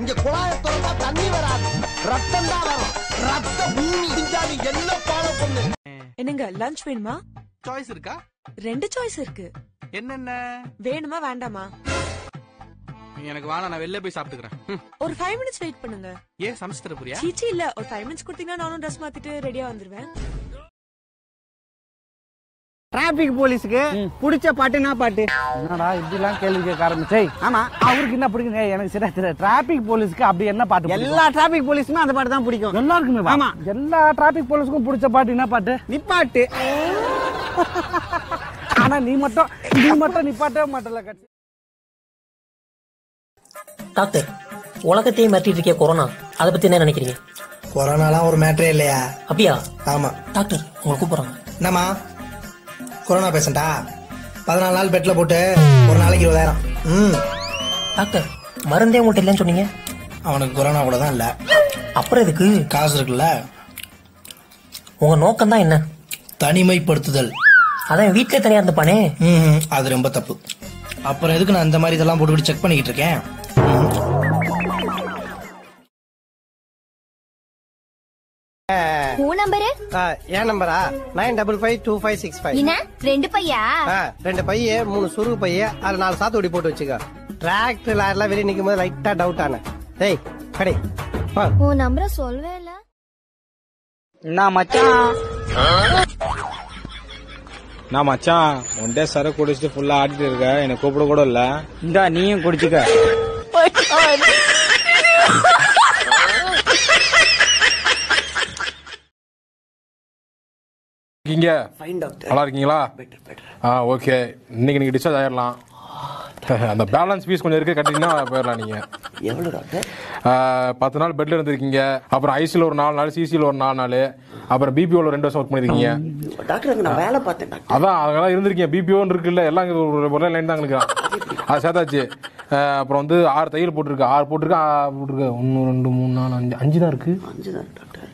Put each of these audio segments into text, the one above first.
இங்க குழாய திறந்தா தண்ணி வராது. ரத்தம் தான் வரும். ரத்த பூமி இஞ்சாதி என்ன ஃபாலோ பண்ணு? என்னங்க லஞ்ச் வேணுமா? சாய்ஸ் இருக்கா? ரெண்டு சாய்ஸ் இருக்கு. என்னென்ன? வேணுமா வேண்டாமா? எனக்கு வேணாம் நான் வெளில போய் சாப்பிட்டுக்கிறேன். ஒரு ஃபைவ் மினிட்ஸ் வெயிட் பண்ணுங்க. ஏன் சமைச்சு தர போறியா? சீச்சி இல்ல ஒரு ஃபைவ் மினிட்ஸ் கொடுத்தீங்கன்னா நானும் ட்ரெஸ் மாத்திட்டு ரெடியா வந்துருவேன். டிராபிக் போலீஸுக்கு பிடிச்ச பாட்டு என்ன பாட்டு? என்னடா இப்படிலாம் கேள்வி கேட்க ஆரம்பிச்சே. ஆமா. அவருக்கு என்ன பிடிக்குங்க? எனக்கு சரியா தெரியல. டிராபிக் போலீஸ்க்கு அப்படி என்ன பாட்டு? எல்லா டிராபிக் போலீஸுமே அந்த பாட்டு தான் பிடிக்கும். எல்லாருக்குமே. ஆமா. எல்லா டிராபிக் போலீஸ்க்கும் பிடிச்ச பாட்டு என்ன பாட்டு? நிப்பாட்டு. ஆனா நீ மட்டும் நீ மட்டும் நிப்பாட்டவே மாட்டல கட்சி. டாக்டர் உலகத்தையே மிரட்டிட்டு இருக்கே கொரோனா அதை பத்தி என்ன நினைக்கிறீங்க? கொரோனாலாம் ஒரு மேட்டரே இல்லையா? அப்படியா? ஆமா. டாக்டர் உங்களை கூப்பிடுறாங்க என்னம்மா? கொரோனா பேஷண்டா? பதினாலு நாள் பெட்ல போட்டு ஒரு நாளைக்கு இருபதாயிரம். ம். டாக்டர் மருந்தே உங்கள்கிட்ட இல்லைன்னு சொன்னீங்க? அவனுக்கு கொரோனா கூட தான் இல்ல. அப்புறம் எதுக்கு? காசு இருக்குல்ல. உங்க நோக்கம் தான் என்ன? தனிமைப்படுத்துதல். அதான் வீட்டிலே தனியா இருந்துப்பானே? ம் அது ரொம்ப தப்பு. அப்புறம் எதுக்கு நான் இந்த மாதிரி இதெல்லாம் போட்டுக்கிட்டு செக் பண்ணிக்கிட்டு இருக்கேன்? உன் number nine double five two five six five என்ன? ரெண்டு பையா? ரெண்டு பைய மூணு சுருகு பைய அதுல நாலு சாத்துக்குடி போட்டு வச்சுக்க. டிராக்டர் லாரிலாம் வெளியே நிக்கும் போது லைட்டா டவுட் ஆன டேய் கடை உன் நம்பரை சொல்லவே இல்ல. நான் மச்சான்? நான் மச்சான்? ஒன் டே சர குடிச்சிட்டு ஃபுல்லா ஆடிட்டு இருக்க. எனக்கு கூப்பிட கூட இல்ல. இந்தா நீயும் குடிச்சுக்க. இருக்கீங்க? நல்லா இருக்கீங்களா? ஆ ஓகே. இன்னைக்கு நீங்க டிஸ்சார்ஜ் ஆயிடலாம் அந்த பேலன்ஸ் ஃபீஸ் கொஞ்சம் இருக்கு கட்டிங்கன்னா போயிடலாம் நீங்க. எவ்வளவு டாக்டர்? ஆ, பத்து நாள் பெட்ல இருந்திருக்கீங்க. அப்புறம் ஐசியில் ஒரு நாலு நாள் சிசியில் ஒரு நாலு நாள். அப்புறம் பிபிஓல ரெண்டு வருஷம் ஒர்க் பண்ணிருக்கீங்க. டாக்டர் நான் வேலை பார்த்தேன் அதான் அதெல்லாம் இருந்திருக்கீங்க. பிபிஓன்னு இருக்குல்ல எல்லாம் ஒரு ஒரே லைன் தான் எங்களுக்கு அது சேர்த்தாச்சு. அப்புறம் வந்து ஆறு தையல் போட்டிருக்கு. ஆறு போட்டிருக்கு போட்டிருக்கு. ஒன்று ரெண்டு மூணு நாலு அஞ்சு அஞ்சு தான் இருக்கு. அஞ்சு தான் டாக்டர்.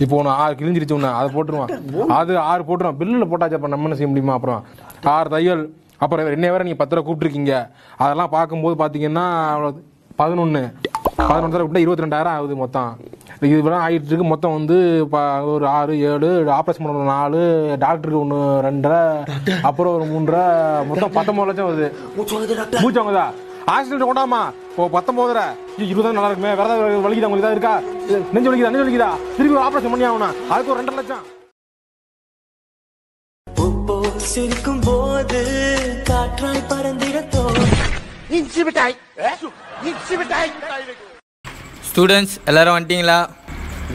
இப்போ ஒன்று ஆறு கிழிஞ்சிருச்சு ஒன்று அதை போட்டுருவான். அது ஆறு போட்டுருவான். பில்லில் போட்டாச்சு அப்புறம் நம்ம என்ன செய்ய முடியுமா? அப்புறம் ஆறு தையல். அப்புறம் என்ன வேற நீங்கள் பத்து ரூபா கூப்பிட்டுருக்கீங்க. அதெல்லாம் பார்க்கும்போது பார்த்தீங்கன்னா பதினொன்று பதினொன்று தடவை விட்டா இருபத்தி ரெண்டாயிரம் ஆகுது மொத்தம். இதுவெல்லாம் ஆகிட்டு இருக்கு. மொத்தம் வந்து ஒரு ஆறு ஏழு ஆப்ரேஷன் பண்ண நாலு டாக்டருக்கு ஒன்று ரெண்டரை அப்புறம் ஒரு மூன்றரை மொத்தம் பத்தொம்பது லட்சம் வருது. மூச்சவங்கதா ஆக்சிடென்ட் கொண்டாமா இப்போ பத்தொன்பதரை. இருபதாயிரம் நல்லா இருக்குமே. வேற ஏதாவது வலிக்குதா? உங்களுக்கு ஏதாவது இருக்கா? நெஞ்சு வலிக்குதா? நெஞ்சு வலிக்குதா? திருப்பி ஒரு ஆபரேஷன் பண்ணி ஆகணும். அதுக்கு ஒரு ரெண்டரை லட்சம். சிரிக்கும் போது காற்றாய் பறந்திடத்தோ ஸ்டூடெண்ட்ஸ் எல்லாரும் வந்துட்டீங்களா?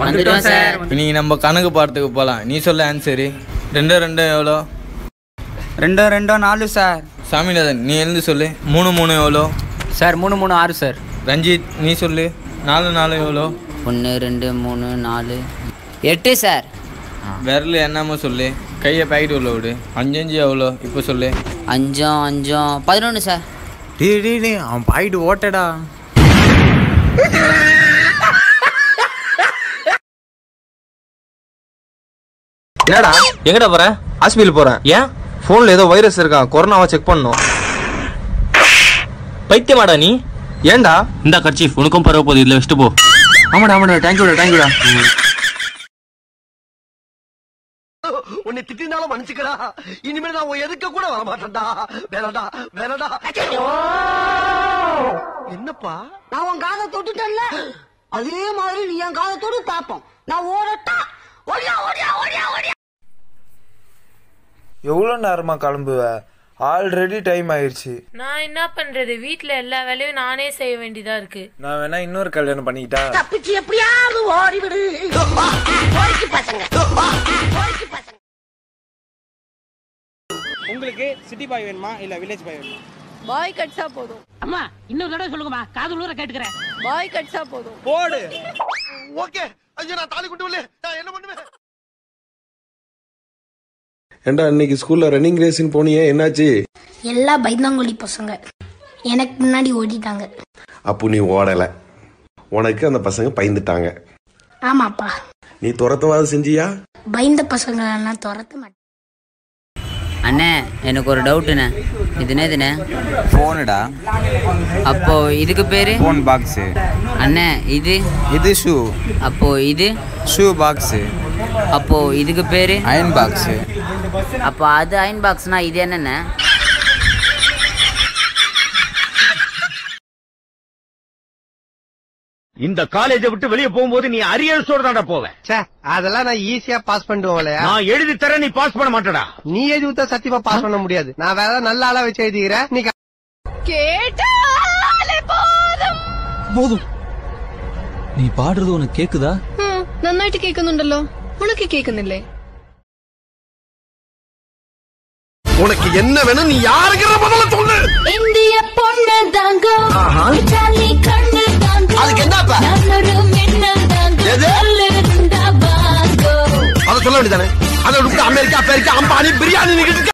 வந்துட்டோம் சார். இன்னைக்கு நம்ம கணக்கு பாடத்துக்கு போகலாம் நீ சொல்ல ஆன்சரு ரெண்டு ரெண்டு எவ்வளோ? ரெண்டோ ரெண்டோ நாலு சார். சாமிநாதன் நீ எழுந்து சொல்லு. மூணு மூணு எவ்வளோ? சார் மூணு மூணு ஆறு சார். ரஞ்சித் நீ சொல்லு. நாலு நாலு எவ்வளோ? ஒன்று ரெண்டு மூணு நாலு. எட்டு சார். விரல் என்னமோ சொல்லு. கையை பாக்கெட் உள்ள விடு. அஞ்சு அஞ்சு எவ்வளோ? இப்போ சொல்லு. அஞ்சும் அஞ்சும் பதினொன்று சார். டே டே டே. அவன் பாயிட்டு ஓட்டடா. என்னடா? எங்கடா போற? ஹாஸ்பிட்டல் போறேன் ஏன்? போன்ல ஏதோ வைரஸ் இருக்கான் கொரோனாவை செக் பண்ணணும். பைத்தியமாடா நீ. ஏன்டா? இந்த கட்சி உனக்கும் பரவ போகுது. இதில் வச்சுட்டு போ. ஆமாடா ஆமாடா. தேங்க்யூடா தேங்க்யூடா உன்னை திட்டினாலும் மன்னிச்சுக்கடா. இனிமேல் நான் உன் எதுக்க கூட வர மாட்டேன்டா. வேணடா வேணடா. என்னப்பா? நான் உன் காதை தொட்டுட்டேன்ல. அதே மாதிரி நீ என் காதை தொட்டு பாப்போம் நான் ஓடட்டா. ஓடியா ஓடியா ஓடியா ஓடியா. எவ்வளோ நேரமா கிளம்புவ? ஆல்ரெடி டைம் ஆயிடுச்சு நான் என்ன பண்றது? வீட்ல எல்லா வேலையும் நானே செய்ய வேண்டியதா இருக்கு. நான் வேணா இன்னொரு கல்யாணம் பண்ணிக்கிட்டா? தப்பிச்சு எப்படியாவது ஓடிவிடு உங்களுக்கு சிட்டி பாய் வேணுமா? இல்ல வில்லேஜ் பாய் வேணுமா? பாய் கட்ஸா போதும். அம்மா இன்னொரு தடவை சொல்லுங்கம்மா. காது ஊர கேட்டுக்கிறேன். பாய் கட்ஸா போதும். போடு. ஓகே. ஐயோ நான் தாலி கொண்டு வரல நான் என்ன பண்ணுவேன்? ஏண்டா இன்னைக்கு ஸ்கூல்ல ரன்னிங் ரேஸ்னு போனியே என்னாச்சு? எல்லா பைந்தாங்குழி பசங்க. எனக்கு முன்னாடி ஓடிட்டாங்க. அப்போ நீ ஓடல. உனக்கு அந்த பசங்க பயந்துட்டாங்க. ஆமாப்பா. நீ துரத்தவாது செஞ்சியா? பயந்த பசங்க எல்லாம் துரத்த மாட்டேன் அண்ணே எனக்கு ஒரு டவுட்டுண்ணே இது என்னதுண்ணே ஃபோனுடா அப்போ இதுக்கு பேரு? ஃபோன் பாக்ஸு அண்ணே இது? இது ஷூ அப்போ இது? ஷூ பாக்ஸு அப்போ இதுக்கு பேரு அயன் பாக்ஸு அப்போ அது அயன் பாக்ஸ்னா இது என்னண்ணே இந்த காலேஜை விட்டு வெளியே போகும்போது நீ அரியர்ஸோட தான்டா போவ ச்சே அதெல்லாம் நான் ஈஸியா பாஸ் பண்ணிடுவோம்லையா நான் எழுதி தரேன் நீ பாஸ் பண்ண மாட்டடா நீ எழுதி ஊத்தா சத்தியமா பாஸ் பண்ண முடியாது நான் வேற ஏதாவது நல்ல ஆளா வச்சு எழுதிக்கிறேன் நீ போதும் നീ പാടുന്നത് ഉനക്ക് കേക്കുതാ നന്നായിട്ട് കേൾക്കുന്നുണ്ടല്ലോ ഉണക്ക് കേൾക്കുന്നില്ലേ உனக்கு என்ன வேணும் நீ யாருக்கிற முதல்ல சொல்லு ഇന്ത്യ പൊണ്ണ് താങ്കോ ചാലി കണ്ണ് താങ്കോ அதுக்கு என்னப்பா നല്ലൊരു മിന്നൽ താങ്കോ எது? നല്ലൊരുണ്ട ബാങ്കോ அதை சொல்ல வேண்டியதானே அதை விட்டு அமெரிக்கா அமெரிக்கா அம்பானி பிரியாணி நிக்கிட்டு